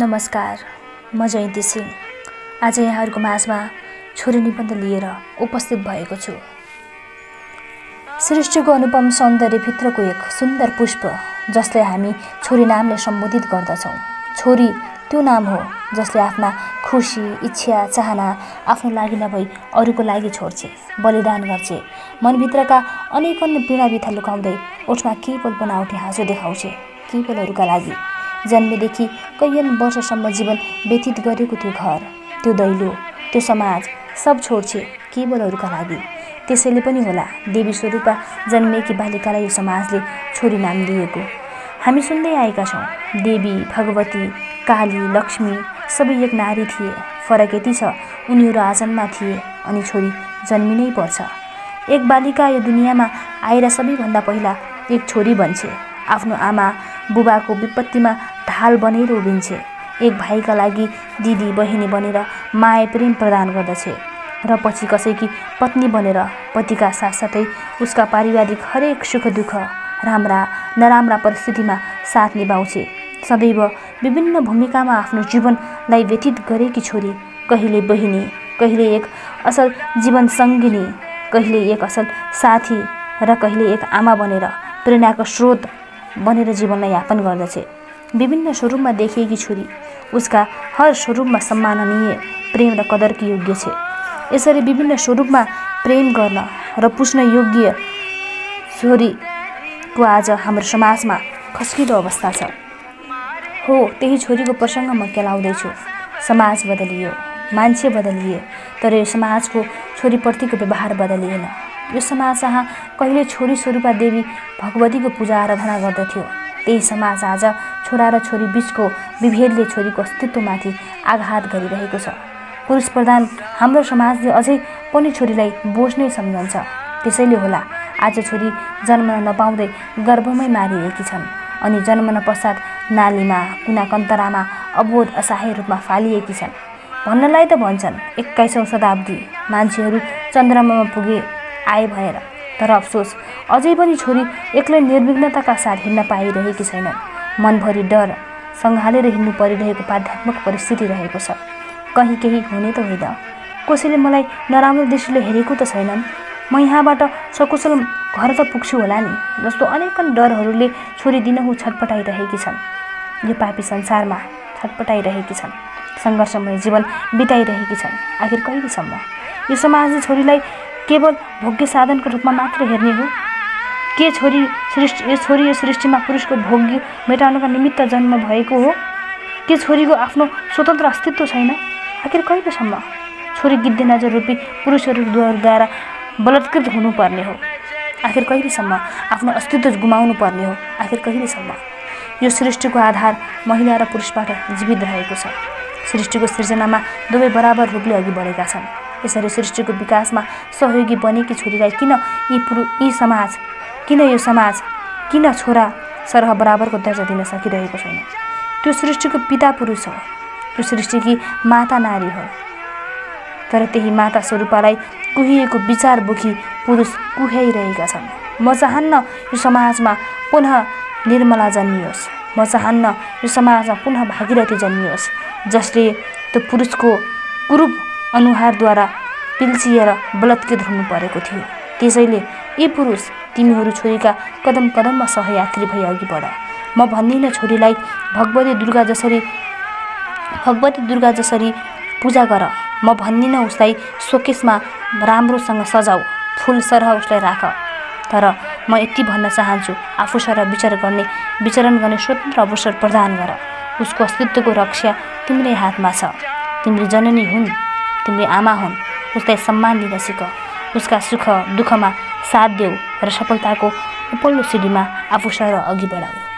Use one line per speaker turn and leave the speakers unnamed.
नमस्कार म जयन्ती सिंह। आज यहाँहरूको माझमा छोरी निबन्ध लिएर उपस्थित भएको छु। सृष्टिको अनुपम सौन्दर्यभित्रको एक सुन्दर पुष्प जसलाई हामी छोरी नामले सम्बोधित गर्दछौँ। छोरी त्यो नाम हो जसले आफ्ना खुसी इच्छा चाहना आफ्नो लागि नभई अरूको लागि छोड्छे बलिदान गर्छे। मनभित्रका अनेकन पीडा बिथा लुकाउँदै ओठमा केवल बनावटी हाँसो देखाउँछे केवलहरूका लागि। जन्मेदेखि कैयन वर्षसम्म जीवन व्यतीत गरेको त्यो घर त्यो दैलो त्यो समाज सब छोड्छे केवलहरूका लागि। त्यसैले पनि होला देवी स्वरूपा जन्मेकी बालिकालाई यो समाजले छोरी नाम दिएको। हामी सुन्दै आएका छौँ देवी भगवती काली लक्ष्मी सबै एक नारी थिए। फरक यति छ उनीहरू आजन्मा थिए अनि छोरी जन्मिनै पर्छ। एक बालिका यो दुनियाँमा आएर सबैभन्दा पहिला एक छोरी बन्छे। आफ्नो आमा बुबाको विपत्तिमा ढाल बनेर उभिन्छे एक भाइका लागि दिदी बहिनी बनेर माया प्रेम प्रदान गर्दछे र पछि कसैकी पत्नी बनेर पतिका साथसाथै उसका पारिवारिक हरेक सुख दुःख राम्रा नराम्रा परिस्थितिमा साथ निभाउँछे। सदैव विभिन्न भूमिकामा आफ्नो जीवनलाई व्यतीत गरेकी छोरी कहिले बहिनी कहिले एक असल जीवन सङ्गिनी कहिले एक असल साथी र कहिले एक आमा बनेर प्रेरणाको स्रोत बनेर जीवनलाई यापन गर्दछे विभिन्न स्वरूपमा देखिएकी छोरी उसका हर स्वरूपमा सम्माननीय प्रेम र कदरकी योग्य छे। यसरी विभिन्न स्वरूपमा प्रेम गर्न र पुज्न योग्य छोरीको आज हाम्रो समाजमा खस्किलो अवस्था छ। हो त्यही छोरीको प्रसङ्ग म केलाउँदैछु। समाज बदलियो मान्छे बदलिए तर यो समाजको छोरीप्रतिको व्यवहार बदलिएन। यो समाज जहाँ कहिले छोरी स्वरूपा देवी भगवतीको पूजा आराधना गर्दथ्यो। त्यही समाज आज छोरा र छोरी बिचको विभेदले छोरीको अस्तित्वमाथि आघात गरिरहेको छ। पुरुष प्रधान हाम्रो समाजले अझै पनि छोरीलाई बोझ नै सम्झन्छ। त्यसैले होला आज छोरी जन्म नपाउँदै गर्भमै मारिएकी छन् अनि जन्मन पश्चात नालीमा कुना कन्तरामा अबोध असहाय रूपमा फालिएकी छन्। भन्नलाई त भन्छन् एक्काइसौँ शताब्दी मान्छेहरू चन्द्रमामा पुगे आए भएर। तर अफसोस अझै पनि छोरी एक्लै निर्विघ्नताका साथ हिँड्न पाइरहेकी छैनन्। मनभरि डर सङ्घालेर हिँड्नु परिरहेको बाध्यात्मक परिस्थिति रहेको छ। कहीँ केही हुने त होइन। कसैले मलाई नराम्रो दृष्टिले हेरेको त छैनन्। म यहाँबाट सकुशल घर त पुग्छु होला नि जस्तो अनेकन डरहरूले छोरी दिनहुँ छटपटाइरहेकी छन्। यो पापी संसारमा छटपटाइरहेकी छन्। सङ्घर्षमय जीवन बिताइरहेकी छन्। आखिर कहिलेसम्म? यो समाजले छोरीलाई केवल भोग्य साधनको रूपमा मात्र हेर्ने हो। के छोरी सृष्टि यस छोरी यो सृष्टिमा पुरुषको भोग्य मेटाउनुका निमित्त जन्म भएको हो? के छोरीको आफ्नो स्वतन्त्र अस्तित्व छैन? आखिर कहिलेसम्म छोरी गिद्धे नजर रूपी पुरुषहरूद्वारा बलात्कृत हुनुपर्ने हो? आखिर कहिलेसम्म आफ्नो अस्तित्व गुमाउनु पर्ने हो? आखिर कहिलेसम्म यो सृष्टिको आधार महिला र पुरुषबाट जीवित रहेको छ? सृष्टिको सृजनामा दुवै बराबर रूपले अघि बढेका छन्। यसरी सृष्टिको विकासमा सहयोगी बनेकी छोरीलाई किन यी पुरु यी समाज किन यो समाज किन छोरा सरह बराबरको दर्जा दिन सकिरहेको छैन? त्यो सृष्टिको पिता पुरुष हो। त्यो सृष्टिकी माता नारी हो। तर त्यही माता स्वरूपलाई कुहिएको विचार बोकी पुरुष कुहाइरहेका छन्। म चाहन्न यो समाजमा पुनः निर्मला जन्मियोस्। म चाहन्न यो समाजमा पुनः भागीरथी जन्मियोस् जसले त्यो पुरुषको कुरूप अनुहारद्वारा पिल्चिएर बलात्कृत हुनु परेको थियो। त्यसैले यी पुरुष तिमीहरू छोरीका कदम कदममा सहयात्री भई अघि बढ। म भन्दिनँ छोरीलाई भगवती दुर्गा जसरी भगवती दुर्गा जसरी पूजा गर। म भन्दिनँ उसलाई सोकेसमा राम्रोसँग सजाऊ फुल सरह उसलाई राख। तर म यति भन्न चाहन्छु आफू सर विचार गर्ने विचरण गर्ने स्वतन्त्र अवसर प्रदान गर। उसको अस्तित्वको रक्षा तिम्रै हातमा छ। तिम्री जननी हुन्। तिम्री आमा हुन्। उसलाई सम्मान दिन सिक। उसका सुख दुःखमा साथ देऊ र सफलताको उपल्लो सिँढीमा आफू सर अघि बढाऊ।